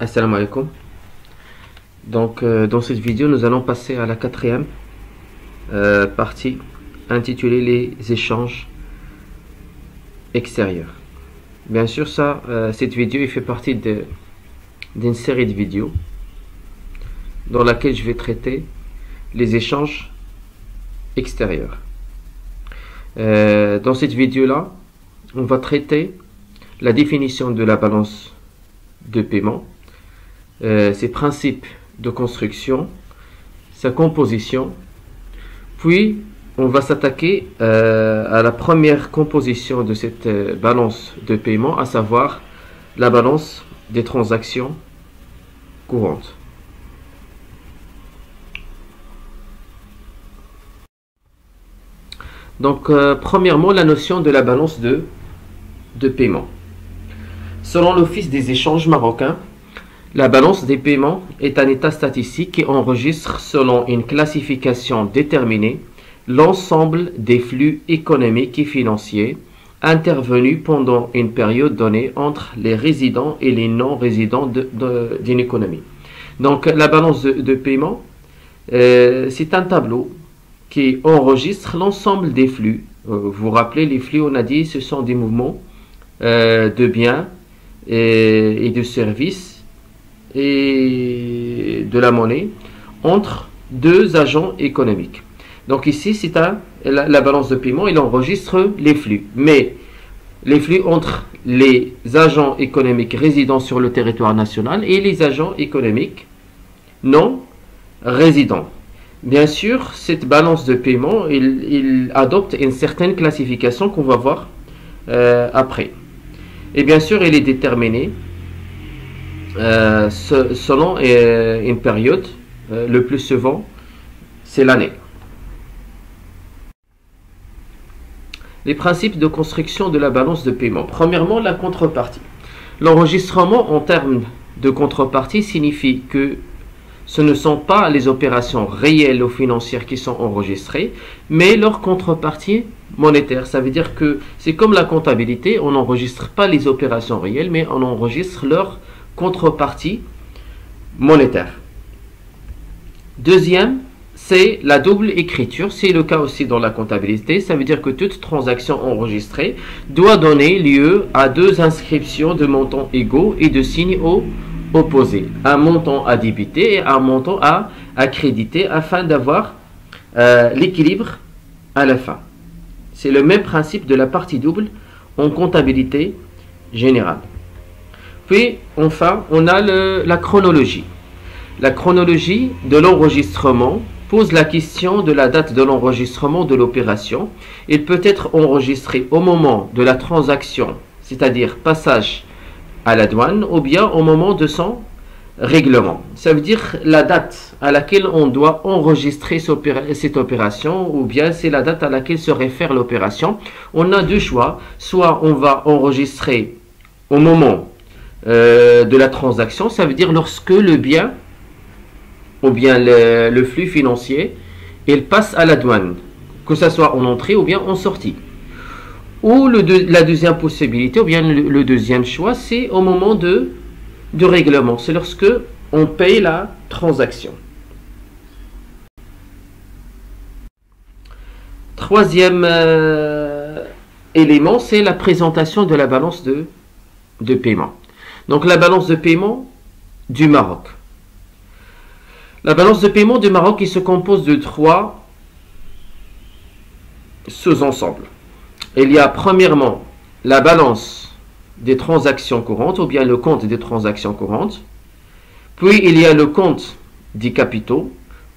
Assalamu alaikum. Donc, euh, dans cette vidéo, nous allons passer à la quatrième euh, partie intitulée Les échanges extérieurs. Bien sûr, ça, euh, cette vidéo il fait partie d'une série de vidéos dans laquelle je vais traiter les échanges extérieurs. dans cette vidéo-là, on va traiter la définition de la balance de paiement, euh, ses principes de construction, sa composition, puis on va s'attaquer euh, à la première composition de cette euh, balance de paiement, à savoir la balance des transactions courantes. Donc, premièrement, la notion de la balance de, de paiement. Selon l'Office des échanges marocains, la balance des paiements est un état statistique qui enregistre selon une classification déterminée l'ensemble des flux économiques et financiers intervenus pendant une période donnée entre les résidents et les non-résidents d'une économie. Donc la balance de, paiement, euh, c'est un tableau qui enregistre l'ensemble des flux. Euh, vous vous rappelez, les flux, on a dit, ce sont des mouvements euh, de biens et, de services et de la monnaie entre deux agents économiques. Donc ici, c'est la, la, balance de paiement, il enregistre les flux. Mais les flux entre les agents économiques résidant sur le territoire national et les agents économiques non résidents. Bien sûr, cette balance de paiement, il, adopte une certaine classification qu'on va voir euh, après. Et bien sûr, il est déterminé euh, selon euh, une période. Euh, le plus souvent, c'est l'année. Les principes de construction de la balance de paiement. Premièrement, la contrepartie. L'enregistrement en termes de contrepartie signifie que ce ne sont pas les opérations réelles ou financières qui sont enregistrées, mais leur contrepartie monétaire. Ça veut dire que c'est comme la comptabilité, on n'enregistre pas les opérations réelles, mais on enregistre leur contrepartie monétaire. Deuxième, c'est la double écriture. C'est le cas aussi dans la comptabilité. Ça veut dire que toute transaction enregistrée doit donner lieu à deux inscriptions de montants égaux et de signes opposés. Un montant à débiter et un montant à accréditer afin d'avoir euh, l'équilibre à la fin. C'est le même principe de la partie double en comptabilité générale. Puis, enfin, on a la chronologie. La chronologie de l'enregistrement pose la question de la date de l'enregistrement de l'opération. Il peut être enregistré au moment de la transaction, c'est-à-dire passage à la douane, ou bien au moment de son règlement. Ça veut dire la date à laquelle on doit enregistrer cette opération ou bien c'est la date à laquelle se réfère l'opération. On a deux choix. Soit on va enregistrer au moment euh, de la transaction, ça veut dire lorsque le bien ou bien le, flux financier il passe à la douane, que ce soit en entrée ou bien en sortie. Ou la deuxième possibilité, ou bien le deuxième choix, c'est au moment de règlement. C'est lorsque on paye la transaction. Troisième euh, élément, c'est la présentation de la balance de paiement. Donc la balance de paiement du Maroc. La balance de paiement du Maroc, se compose de trois sous-ensembles. Il y a premièrement la balance des transactions courantes ou bien le compte des transactions courantes. Puis il y a le compte des capitaux.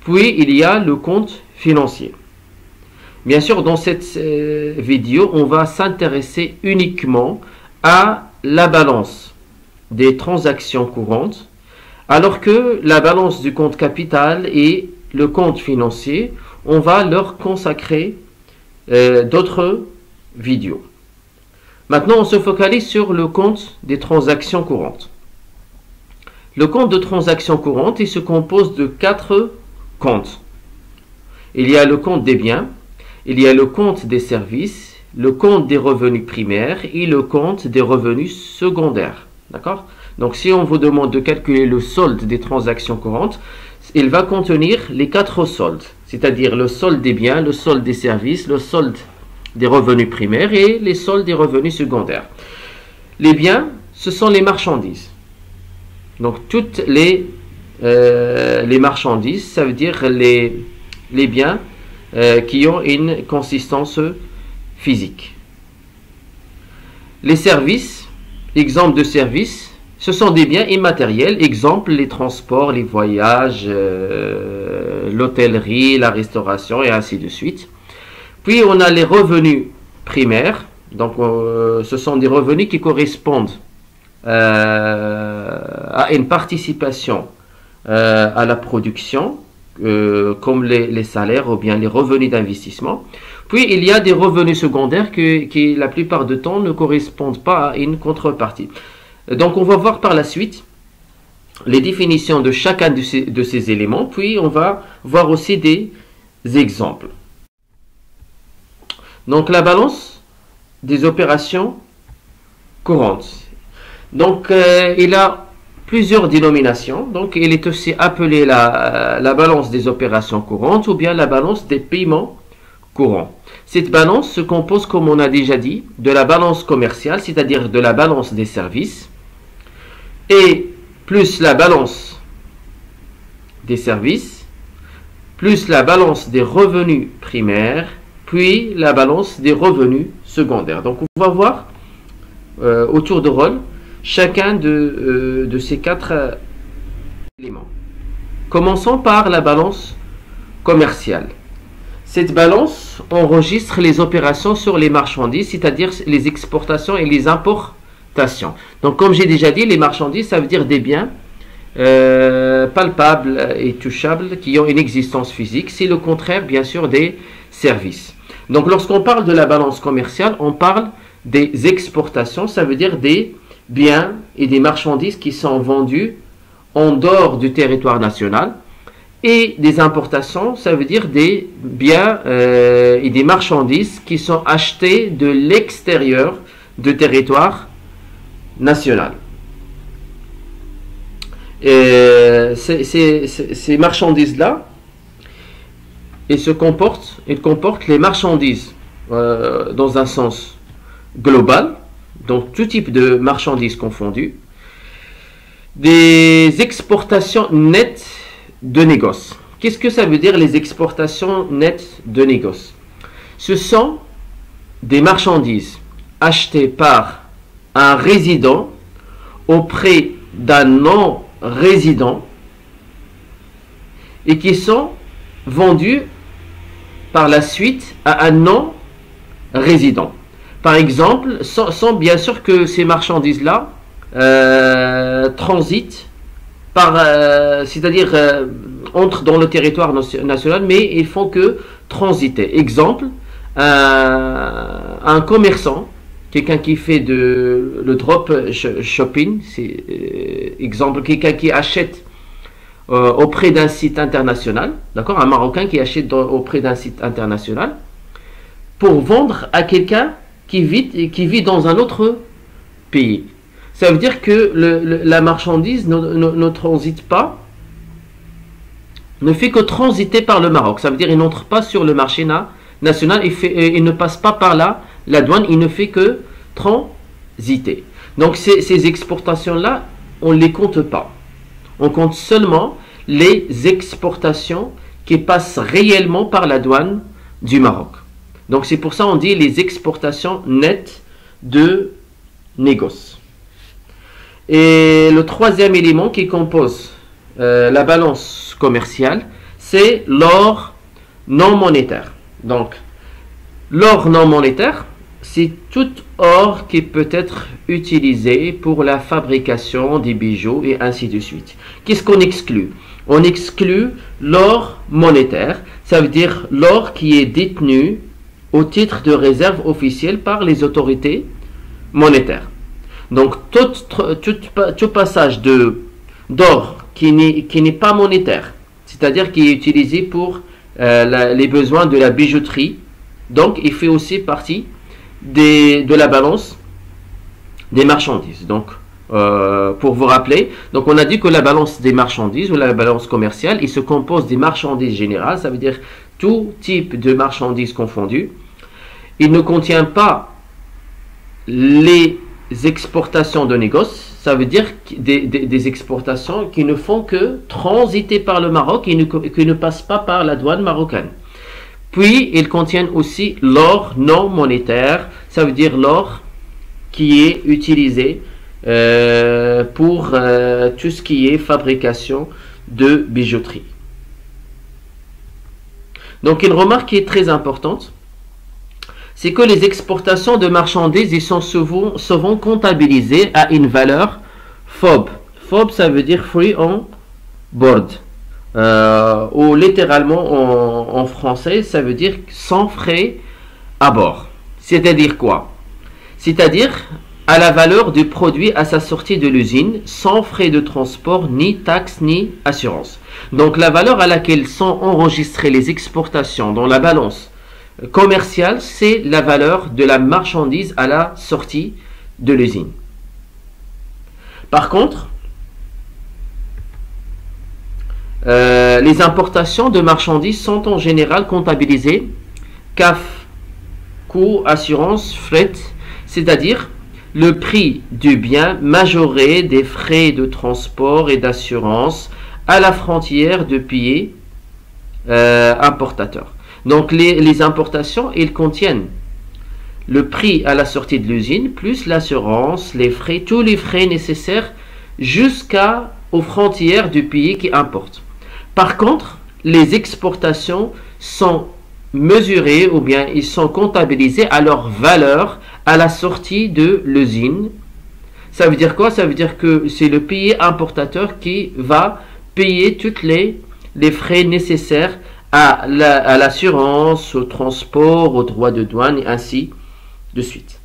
Puis il y a le compte financier. Bien sûr, dans cette euh, vidéo, on va s'intéresser uniquement à la balance des transactions courantes, alors que la balance du compte capital et le compte financier, on va leur consacrer euh, d'autres vidéos. Maintenant, on se focalise sur le compte des transactions courantes. Le compte de transactions courantes, il se compose de quatre comptes. Il y a le compte des biens, il y a le compte des services, le compte des revenus primaires et le compte des revenus secondaires. D'accord? Donc si on vous demande de calculer le solde des transactions courantes, il va contenir les quatre soldes, c'est-à-dire le solde des biens, le solde des services, le solde des revenus primaires et les soldes des revenus secondaires. Les biens, ce sont les marchandises. Donc toutes les, euh, les marchandises, ça veut dire les, les biens euh, qui ont une consistance physique. Les services, exemple de services, ce sont des biens immatériels, exemple les transports, les voyages, euh, l'hôtellerie, la restauration et ainsi de suite. Puis on a les revenus primaires, donc euh, ce sont des revenus qui correspondent euh, à une participation à la production, comme les, salaires ou bien les revenus d'investissement. Puis il y a des revenus secondaires qui, la plupart du temps ne correspondent pas à une contrepartie. Donc on va voir par la suite les définitions de chacun de ces, éléments, puis on va voir aussi des exemples. Donc la balance des opérations courantes. Donc euh, il a plusieurs dénominations. Donc il est aussi appelé la, la balance des opérations courantes ou bien la balance des paiements courants. Cette balance se compose, comme on a déjà dit, de la balance commerciale, c'est-à-dire de la balance des services, et plus la balance des services, plus la balance des revenus primaires, puis la balance des revenus secondaires. Donc on va voir euh, autour de rôle chacun de, euh, de ces quatre euh, éléments. Commençons par la balance commerciale. Cette balance enregistre les opérations sur les marchandises, c'est-à-dire les exportations et les importations. Donc comme j'ai déjà dit, les marchandises, ça veut dire des biens euh, palpables et touchables qui ont une existence physique. C'est le contraire, bien sûr, des services. Donc lorsqu'on parle de la balance commerciale, on parle des exportations, ça veut dire des biens et des marchandises qui sont vendus en dehors du territoire national et des importations, ça veut dire des biens euh, et des marchandises qui sont achetés de l'extérieur du territoire national. Et ces, marchandises-là, elles se comportent, comportent les marchandises euh, dans un sens global, donc tout type de marchandises confondues, des exportations nettes de négoce. Qu'est-ce que ça veut dire les exportations nettes de négoce Ce sont des marchandises achetées par un résident auprès d'un non-résident et qui sont vendues par la suite à un non-résident. Par exemple, sans, bien sûr que ces marchandises-là euh, transitent par, euh, c'est-à-dire euh, entrent dans le territoire national, mais ils font que transiter. Exemple, un commerçant, quelqu'un qui fait de le drop shopping, c'est euh, exemple quelqu'un qui achète auprès d'un site international, d'accord, un Marocain qui achète auprès d'un site international pour vendre à quelqu'un qui vit qui vit dans un autre pays. Ça veut dire que la marchandise ne, transite pas, ne fait que transiter par le Maroc. Ça veut dire qu'il n'entre pas sur le marché national, il, fait, ne passe pas par là, la douane, il ne fait que transiter. Donc ces, exportations-là, on ne les compte pas. On compte seulement les exportations qui passent réellement par la douane du Maroc. Donc c'est pour ça qu'on dit les exportations nettes de négoce. Et le troisième élément qui compose euh, la balance commerciale, c'est l'or non monétaire. Donc, l'or non monétaire, c'est tout or qui peut être utilisé pour la fabrication des bijoux et ainsi de suite. Qu'est-ce qu'on exclut? On exclut l'or monétaire, ça veut dire l'or qui est détenu au titre de réserve officielle par les autorités monétaires. Donc tout, tout, passage de d'or qui n'est pas monétaire, c'est-à-dire qui est utilisé pour euh, les besoins de la bijouterie, donc il fait aussi partie des, de la balance des marchandises. Donc euh, pour vous rappeler, donc on a dit que la balance des marchandises ou la balance commerciale, il se compose des marchandises générales, ça veut dire tout type de marchandises confondues. Il ne contient pas les exportations de négoce, ça veut dire des, exportations qui ne font que transiter par le Maroc et qui ne passent pas par la douane marocaine. Puis, ils contiennent aussi l'or non monétaire, ça veut dire l'or qui est utilisé euh, pour euh, tout ce qui est fabrication de bijouterie. Donc une remarque qui est très importante, c'est que les exportations de marchandises sont souvent, comptabilisées à une valeur FOB. FOB ça veut dire free on board. Euh, ou littéralement en français ça veut dire sans frais à bord. C'est-à-dire quoi? C'est-à-dire à la valeur du produit à sa sortie de l'usine, sans frais de transport, ni taxes, ni assurance. Donc la valeur à laquelle sont enregistrées les exportations dans la balance commerciale, c'est la valeur de la marchandise à la sortie de l'usine. Par contre, euh, les importations de marchandises sont en général comptabilisées CAF, coût, assurance, fret, c'est-à-dire le prix du bien majoré des frais de transport et d'assurance à la frontière de pays euh, importateurs. Donc les, importations, ils contiennent le prix à la sortie de l'usine, plus l'assurance, les frais, tous les frais nécessaires jusqu'aux frontières du pays qui importe. Par contre, les exportations sont mesurées ou bien ils sont comptabilisés à leur valeur à la sortie de l'usine. Ça veut dire quoi? Ça veut dire que c'est le pays importateur qui va payer tous les, les frais nécessaires à l'assurance, au transport, aux droits de douane ainsi de suite.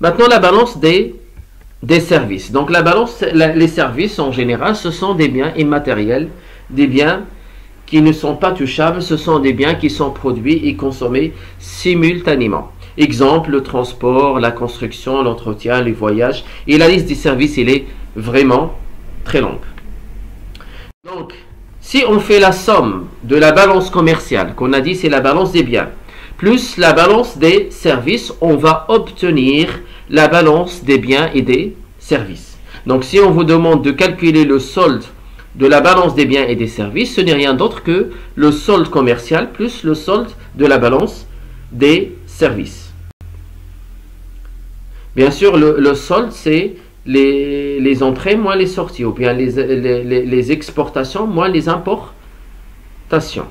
Maintenant, la balance des, des services. Donc, la balance, les services en général, ce sont des biens immatériels, des biens qui ne sont pas touchables, ce sont des biens qui sont produits et consommés simultanément. Exemple, le transport, la construction, l'entretien, les voyages. Et la liste des services, elle est vraiment très longue. Donc, si on fait la somme de la balance commerciale, qu'on a dit c'est la balance des biens, plus la balance des services, on va obtenir la balance des biens et des services. Donc, si on vous demande de calculer le solde de la balance des biens et des services, ce n'est rien d'autre que le solde commercial plus le solde de la balance des services. Bien sûr, le, solde, c'est les, entrées moins les sorties, ou bien les, les exportations moins les importations.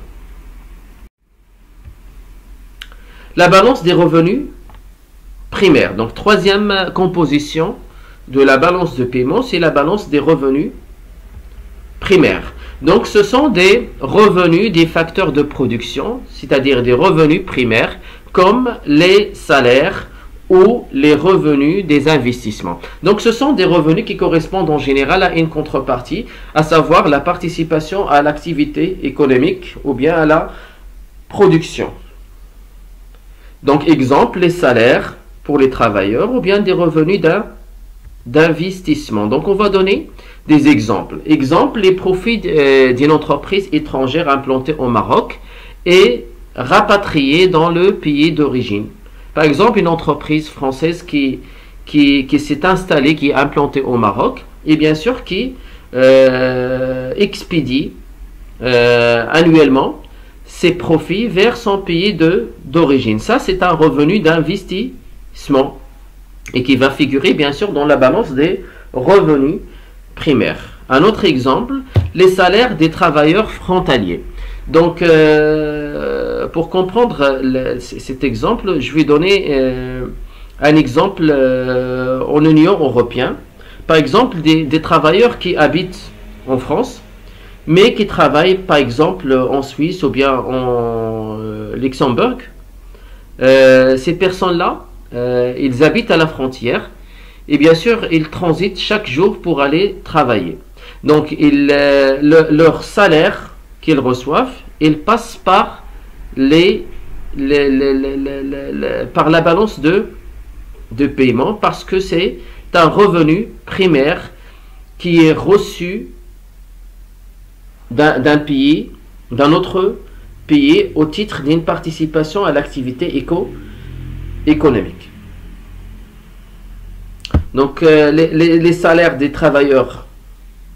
La balance des revenus primaires. Donc, troisième composition de la balance de paiement, c'est la balance des revenus primaires. Donc ce sont des revenus des facteurs de production, c'est-à-dire des revenus primaires comme les salaires ou les revenus des investissements. Donc ce sont des revenus qui correspondent en général à une contrepartie, à savoir la participation à l'activité économique ou bien à la production. Donc exemple, les salaires pour les travailleurs ou bien des revenus d'investissement. Donc on va donner des exemples. Exemple, les profits euh, d'une entreprise étrangère implantée au Maroc et rapatriés dans le pays d'origine. Par exemple, une entreprise française qui, qui, s'est installée, qui est implantée au Maroc, et bien sûr qui euh, expédie euh, annuellement ses profits vers son pays d'origine. Ça, c'est un revenu d'investissement et qui va figurer bien sûr dans la balance des revenus primaire. Un autre exemple, les salaires des travailleurs frontaliers. Donc, euh, pour comprendre cet exemple, je vais donner euh, un exemple euh, en Union européenne. Par exemple, des, travailleurs qui habitent en France, mais qui travaillent par exemple en Suisse ou bien en Luxembourg. ces personnes-là, ils habitent à la frontière et bien sûr, ils transitent chaque jour pour aller travailler. Donc, euh, leur salaire qu'ils reçoivent, ils passent par, par la balance de paiement parce que c'est un revenu primaire qui est reçu d'un pays, d'un autre pays au titre d'une participation à l'activité éco économique. Donc euh, les, salaires des travailleurs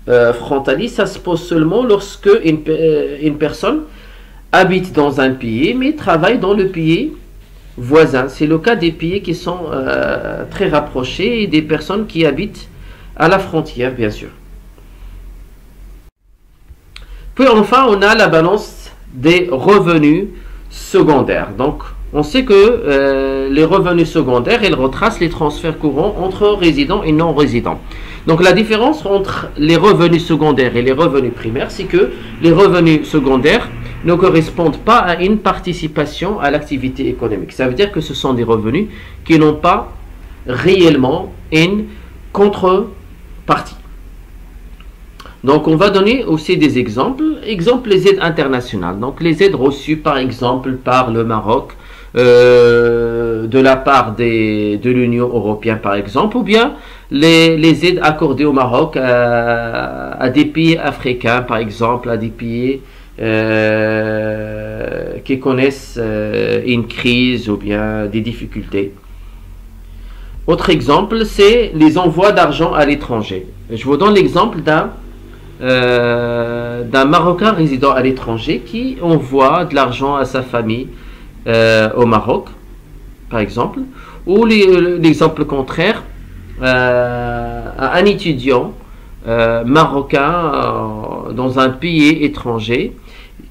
euh, frontaliers, ça se pose seulement lorsque une, euh, une, personne habite dans un pays mais travaille dans le pays voisin. C'est le cas des pays qui sont très rapprochés et des personnes qui habitent à la frontière, bien sûr. Puis enfin, on a la balance des revenus secondaires. Donc, on sait que euh, les revenus secondaires, ils retracent les transferts courants entre résidents et non résidents. Donc la différence entre les revenus secondaires et les revenus primaires, c'est que les revenus secondaires ne correspondent pas à une participation à l'activité économique. Ça veut dire que ce sont des revenus qui n'ont pas réellement une contrepartie. Donc on va donner aussi des exemples. Exemple les aides internationales. Donc les aides reçues par exemple par le Maroc euh, de la part de l'Union européenne par exemple, ou bien les, aides accordées au Maroc à, des pays africains par exemple, à des pays euh, qui connaissent euh, une crise ou bien des difficultés. Autre exemple, c'est les envois d'argent à l'étranger. Je vous donne l'exemple d'un euh, d'un Marocain résident à l'étranger qui envoie de l'argent à sa famille au Maroc, par exemple, ou l'exemple contraire, euh, un étudiant marocain dans un pays étranger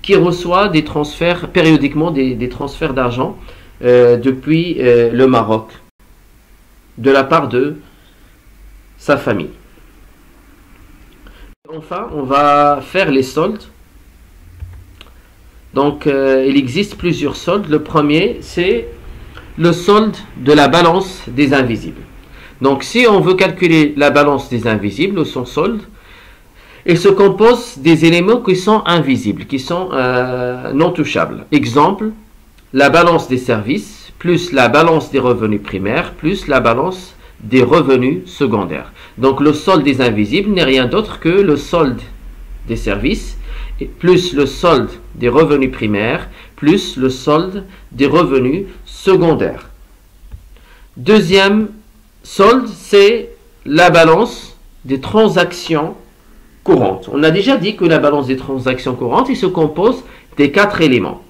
qui reçoit des transferts périodiquement des transferts d'argent depuis le Maroc de la part de sa famille. Enfin, on va faire les soldes. Donc, euh, il existe plusieurs soldes. Le premier, c'est le solde de la balance des invisibles. Donc, si on veut calculer la balance des invisibles ou son solde, il se compose des éléments qui sont invisibles, qui sont euh, non touchables. Exemple, la balance des services, plus la balance des revenus primaires, plus la balance des revenus secondaires. Donc le solde des invisibles n'est rien d'autre que le solde des services plus le solde des revenus primaires plus le solde des revenus secondaires. Deuxième solde, c'est la balance des transactions courantes. On a déjà dit que la balance des transactions courantes, il se compose des quatre éléments.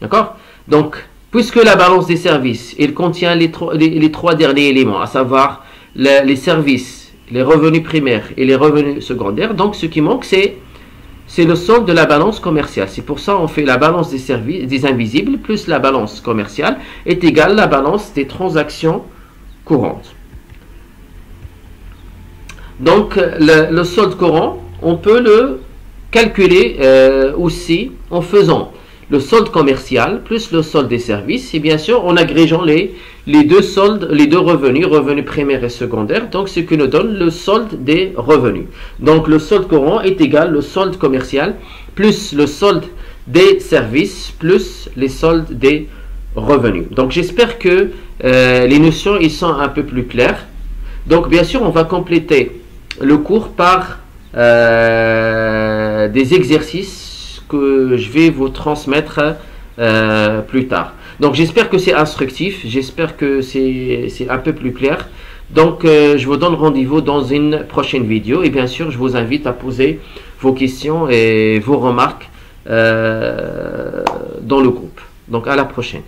D'accord? Donc, puisque la balance des services, il contient les, trois derniers éléments, à savoir les services, les revenus primaires et les revenus secondaires. Donc, ce qui manque, c'est c'est le solde de la balance commerciale. C'est pour ça qu'on fait la balance des services, des invisibles plus la balance commerciale est égale à la balance des transactions courantes. Donc, le, solde courant, on peut le calculer euh, aussi en faisant le solde commercial plus le solde des services et bien sûr en agrégeant les, deux soldes, les deux revenus, revenus primaires et secondaires, donc ce qui nous donne le solde des revenus. Donc le solde courant est égal au solde commercial plus le solde des services plus les soldes des revenus. Donc j'espère que euh, les notions ils sont un peu plus claires. Donc bien sûr on va compléter le cours par euh, des exercices que je vais vous transmettre euh, plus tard. Donc j'espère que c'est instructif, j'espère que c'est un peu plus clair. Donc euh, je vous donne rendez-vous dans une prochaine vidéo et bien sûr je vous invite à poser vos questions et vos remarques dans le groupe. Donc à la prochaine.